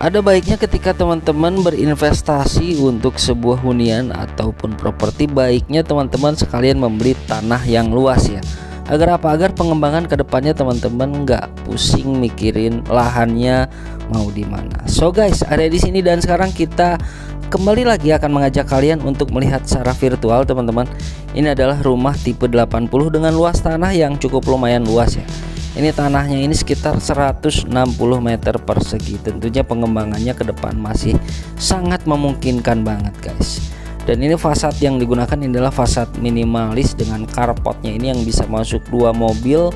Ada baiknya ketika teman-teman berinvestasi untuk sebuah hunian ataupun properti baiknya teman-teman sekalian membeli tanah yang luas ya. Agar apa? Agar pengembangan ke depannya teman-teman nggak pusing mikirin lahannya mau di mana. So guys, ada di sini dan sekarang kita kembali lagi akan mengajak kalian untuk melihat secara virtual teman-teman. Ini adalah rumah tipe 80 dengan luas tanah yang cukup lumayan luas ya ini tanahnya ini sekitar 160 meter persegi. Tentunya pengembangannya ke depan masih sangat memungkinkan banget guys. Dan ini fasad yang digunakan adalah fasad minimalis dengan carportnya ini yang bisa masuk dua mobil.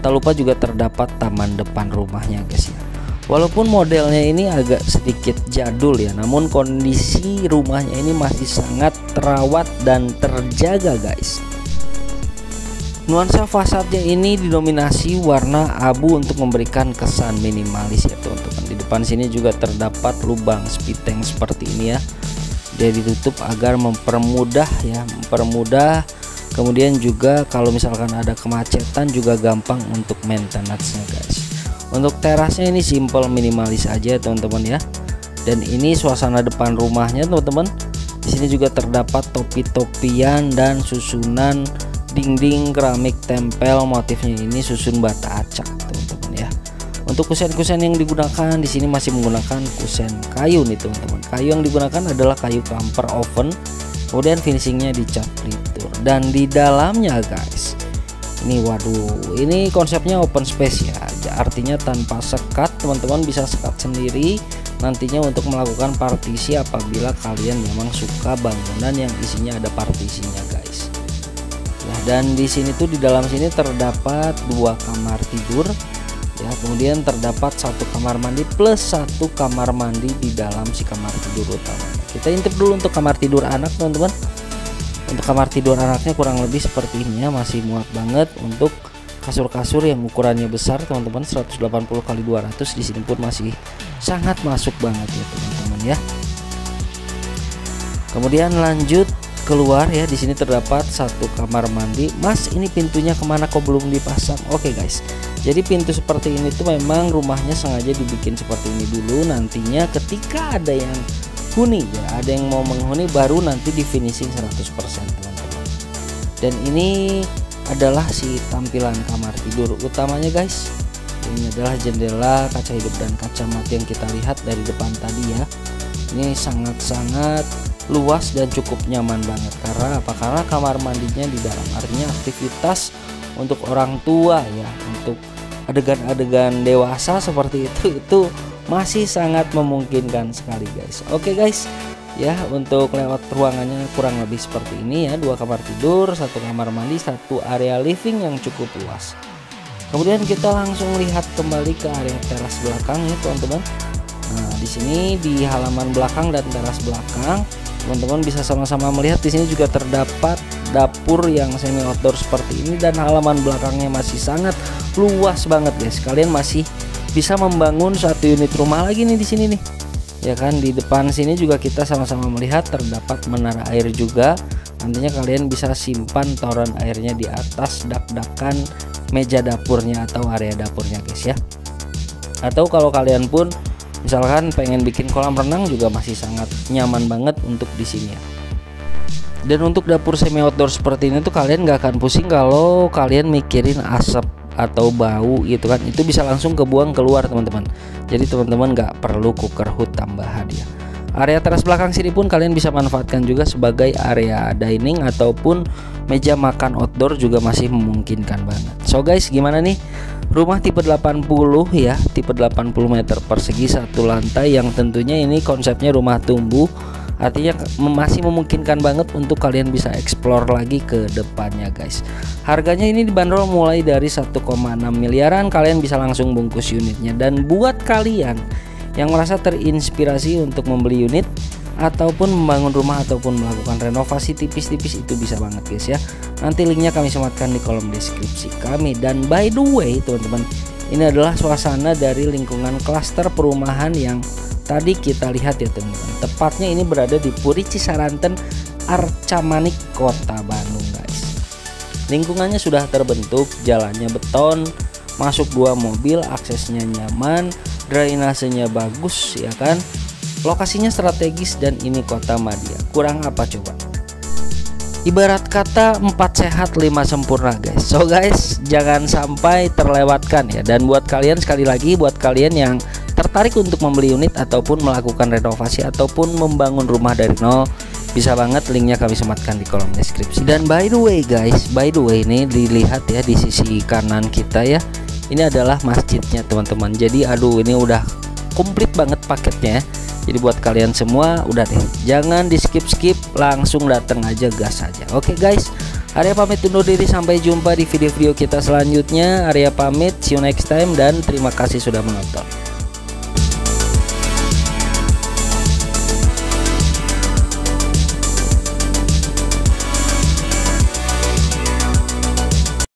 Tak lupa juga terdapat taman depan rumahnya guys ya. Walaupun modelnya ini agak sedikit jadul ya namun kondisi rumahnya ini masih sangat terawat dan terjaga guys Nuansa fasadnya ini didominasi warna abu untuk memberikan kesan minimalis ya teman-teman. Di depan sini juga terdapat lubang speed tank seperti ini ya. Dia ditutup agar mempermudah ya, mempermudah. Kemudian juga kalau misalkan ada kemacetan juga gampang untuk maintenance-nya guys. Untuk terasnya ini simple minimalis aja teman-teman ya. Dan ini suasana depan rumahnya teman-teman. Di sini juga terdapat topi-topian dan susunan dinding keramik tempel motifnya ini susun bata acak teman-teman ya. Untuk kusen-kusen yang digunakan di sini masih menggunakan kusen kayu nih teman-teman. Kayu yang digunakan adalah kayu camper oven kemudian finishingnya dicat litur. Dan di dalamnya guys ini waduh ini konsepnya open space ya. Artinya tanpa sekat teman-teman bisa sekat sendiri. Nantinya untuk melakukan partisi apabila kalian memang suka bangunan yang isinya ada partisinya guys dan di sini tuh di dalam sini terdapat dua kamar tidur. Ya kemudian terdapat satu kamar mandi plus satu kamar mandi di dalam si kamar tidur utama. Kita intip dulu untuk kamar tidur anak teman-teman. Untuk kamar tidur anaknya kurang lebih seperti ini ya masih muat banget untuk kasur-kasur yang ukurannya besar teman-teman. 180 kali 200 di sini pun masih sangat masuk banget ya teman-teman ya. Kemudian lanjut keluar ya di sini terdapat satu kamar mandi. Mas ini pintunya ke mana kok belum dipasang? Oke okay, guys. Jadi pintu seperti ini tuh memang rumahnya sengaja dibikin seperti ini dulu. Nantinya ketika ada yang huni ya ada yang mau menghuni baru nanti di finishing 100% teman-teman. Dan ini adalah si tampilan kamar tidur utamanya guys. Ini adalah jendela kaca hidup dan kaca mati yang kita lihat dari depan tadi ya. Ini sangat-sangat luas dan cukup nyaman banget. Karena apa? Karena kamar mandinya di dalam. Artinya aktivitas untuk orang tua ya untuk adegan-adegan dewasa seperti itu itu masih sangat memungkinkan sekali guys. Oke guys. Ya untuk lewat ruangannya kurang lebih seperti ini ya. Dua kamar tidur satu kamar mandi satu area living yang cukup luas. Kemudian kita langsung lihat kembali ke area teras belakang ya teman-teman. Nah di sini di halaman belakang dan teras belakang teman-teman bisa sama-sama melihat di sini juga terdapat dapur yang semi outdoor seperti ini dan halaman belakangnya masih sangat luas banget guys. Kalian masih bisa membangun satu unit rumah lagi nih di sini nih. Ya kan di depan sini juga kita sama-sama melihat terdapat menara air juga. Nantinya kalian bisa simpan toren airnya di atas dak-dakan meja dapurnya atau area dapurnya guys ya. Atau kalau kalian pun misalkan pengen bikin kolam renang juga masih sangat nyaman banget untuk di sini. Ya dan untuk dapur semi outdoor seperti ini tuh kalian nggak akan pusing kalau kalian mikirin asap atau bau gitu kan. Itu bisa langsung kebuang keluar teman-teman. Jadi teman-teman nggak perlu cooker hood tambahan ya. Area teras belakang sini pun kalian bisa manfaatkan juga sebagai area dining ataupun meja makan outdoor juga masih memungkinkan banget. So guys gimana nih rumah tipe 80 ya tipe 80 meter persegi satu lantai yang tentunya ini konsepnya rumah tumbuh. Artinya masih memungkinkan banget untuk kalian bisa explore lagi ke depannya guys. Harganya ini dibanderol mulai dari 1,6 miliaran kalian bisa langsung bungkus unitnya. Dan buat kalian yang merasa terinspirasi untuk membeli unit ataupun membangun rumah ataupun melakukan renovasi tipis-tipis itu bisa banget guys ya. Nanti linknya kami sematkan di kolom deskripsi kami. Dan by the way teman-teman ini adalah suasana dari lingkungan klaster perumahan yang tadi kita lihat ya teman-teman. Tepatnya ini berada di Puri Cisaranten Arcamanik Kota Bandung guys. Lingkungannya sudah terbentuk jalannya beton masuk dua mobil aksesnya nyaman drainasenya bagus ya kan lokasinya strategis dan ini kota Madia. Kurang apa coba? Ibarat kata empat sehat lima sempurna guys. So guys jangan sampai terlewatkan ya. Dan buat kalian sekali lagi buat kalian yang tertarik untuk membeli unit ataupun melakukan renovasi ataupun membangun rumah dari nol bisa banget linknya kami sematkan di kolom deskripsi. Dan by the way guys by the way ini dilihat ya di sisi kanan kita ya. Ini adalah masjidnya teman-teman. Jadi aduh ini udah komplit banget paketnya jadi buat kalian semua udah deh. Jangan di skip skip langsung datang aja gas aja. Oke okay, guys. Arya pamit undur diri. Sampai jumpa di video-video kita selanjutnya. Arya pamit. See you next time dan terima kasih sudah menonton